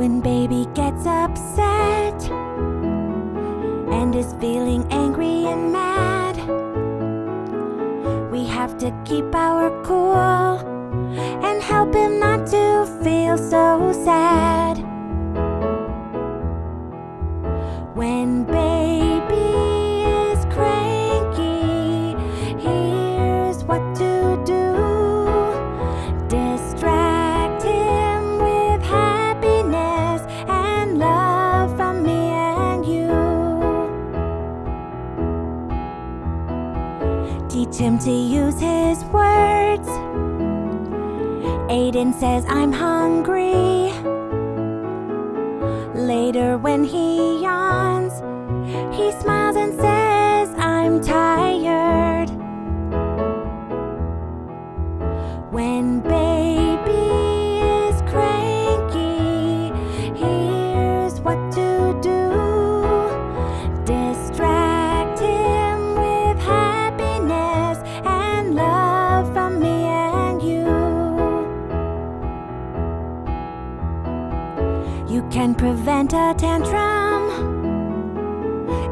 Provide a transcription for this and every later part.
When baby gets upset and is feeling angry and mad, we have to keep our cool and help him not to feel so sad. When baby Teach him to use his words. Aiden says, I'm hungry. Later, when he You can prevent a tantrum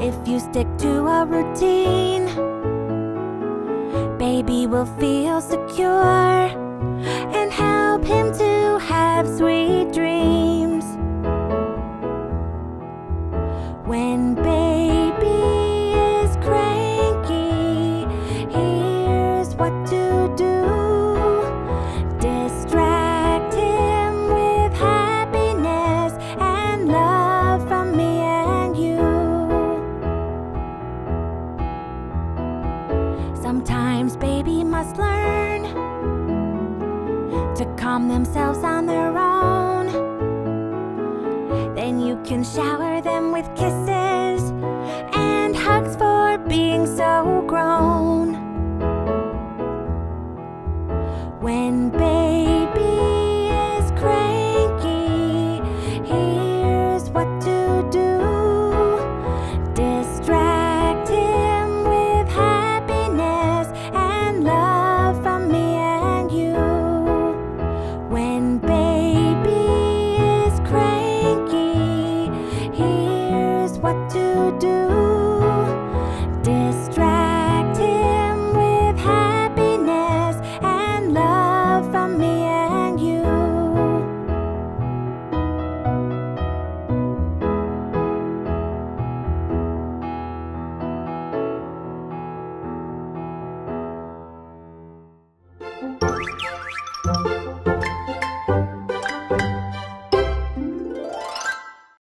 if you stick to a routine. Baby will feel secure and help him to Sometimes baby must learn to calm themselves on their own. Then you can shower them with kisses